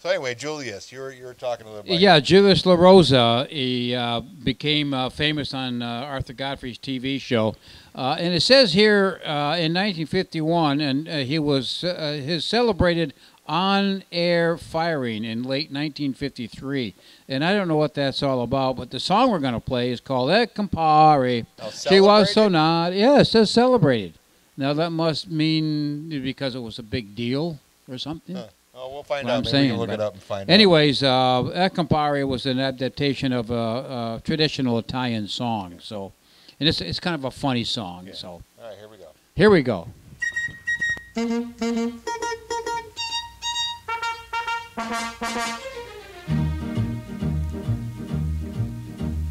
So anyway, Julius, you were you were talking a little bit. Yeah, Julius La Rosa. He uh, became uh, famous on uh, Arthur Godfrey's TV show, uh, and it says here uh, in 1951, and uh, he was uh, his celebrated on-air firing in late 1953. And I don't know what that's all about, but the song we're going to play is called "Et Compare." Oh, She was so not. Yeah, it says celebrated. Now that must mean because it was a big deal or something. Huh. Oh, we'll find What out. I'm Maybe we saying, can look it up and find Anyways, uh, Et Compare was an adaptation of a, a traditional Italian song. So, and it's it's kind of a funny song. Yeah. So. All right, here we go. here we go.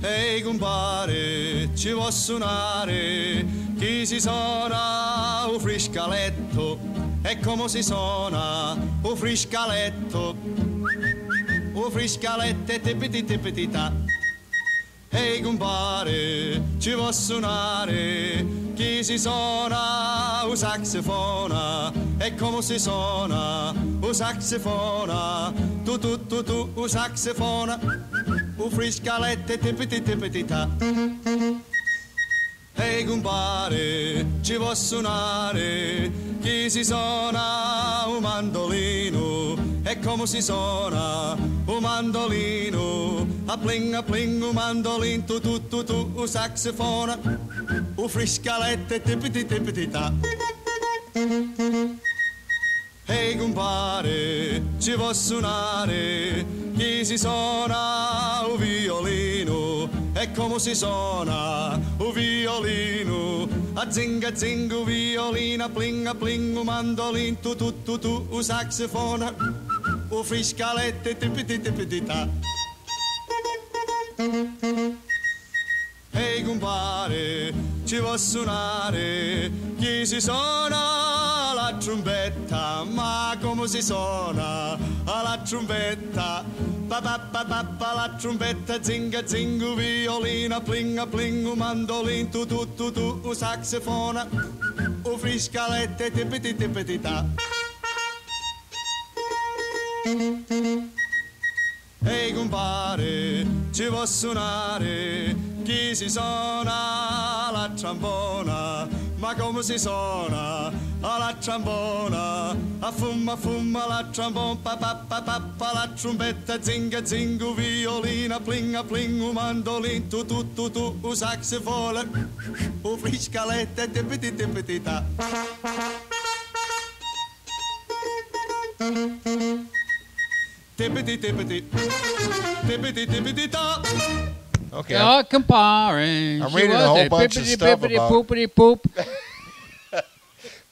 Ehi compare, ci vuoi suonare? Chi si suona un friscaletto? E come si suona un friscaletto? Un friscaletto e tipiti tipiti ta. Ehi compare, ci vuoi suonare? Chi si suona un saxofona? E come si suona un saxofona? Tu tu tu tu un saxofona un friscalette tipiti tipiti ta. Ehi compare, ci vuoi suonare? Chi si suona un mandolino? E come si suona un mandolino? A pling a pling un mandolino, tu tu tu tu un saxofona, un friscalette tipiti tipiti ta. Ehi compare, ci vuoi suonare? Chi si suona un E come si suona un violino? A zinga zinga un violino, a pling a pling un mandolin, tu tu tu tu un saxofona, un friscalette tipiti tipiti ta. Ehi compare, ci vuoi suonare? Chi si suona trombetta? Ma come si suona la trombetta? Pa pa pa pa pa la trombetta, zinga zinga, violina, plinga plinga, mandolin, tu tu tu tu, un saxofona, un friscalette, tipiti tipiti ta. Ehi compare, ci vuoi suonare? Chi si suona la trombona? ma come si suona? Alla trombona, a fumma fumma la trombona, pa pa pa, pa, la trombetta, zinga zingu, violina, plinga plingu, mandolin, tu tu tu tu, u saxofone, u friscaletta, tippiti tippitita. Tippiti tippiti, tippiti tippitita. Okay. Oh, comparing. I'm reading a whole a bunch of stuff bippity about- poopity poop.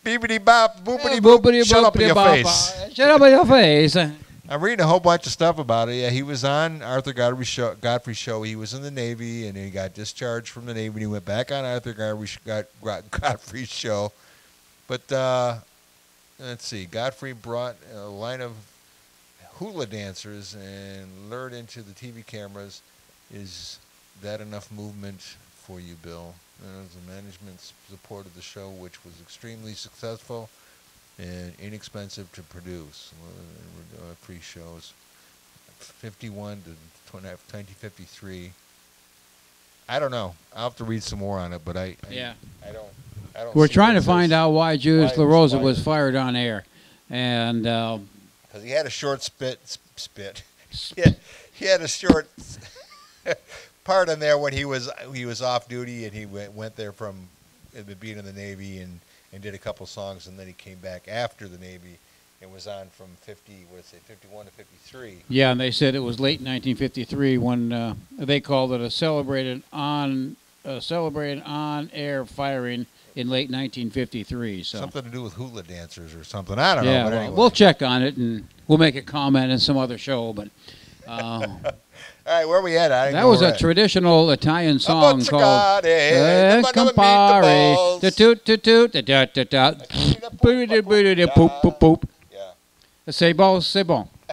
Beepity bop, boopity boop. Shut up in your face. Shut up in your face. I'm reading a whole bunch of stuff about it. Yeah, he was on Arthur Godfrey's show. Godfrey's show. He was in the Navy, and he got discharged from the Navy. and He went back on Arthur Godfrey's, God, God- Godfrey's show. But uh, let's see. Godfrey brought a line of hula dancers and lured into the TV cameras. Is that enough movement for you, Bill? Uh, the management supported the show, which was extremely successful and inexpensive to produce. Uh, uh, free shows, 51 to 20, 1953. I don't know. I'll have to read some more on it, but I, I Yeah. I don't. I don't. We're trying to find out why Julius why he was La Rosa was fired. fired on air. And uh, because he had a short spit. s- Spit. He had, he had a short part in there when he was he was off duty and he went went there from uh, being in the Navy and and did a couple songs and then he came back after the Navy and was on from 50 what did it say 51 to 53. yeah, and they said it was late 1953 when uh, they called it a celebrated on a celebrated on air firing in late 1953. So Something to do with hula dancers or something. I don't know. yeah, But well, anyway. we'll check on it and we'll make a comment in some other show. But uh, All right, where we at? I that was a right. traditional Italian song called Eh, the balls. Da toot toot toot da da da da. Boop, boop, boop, poop poop poop. Yeah. C'est bon, c'est bon.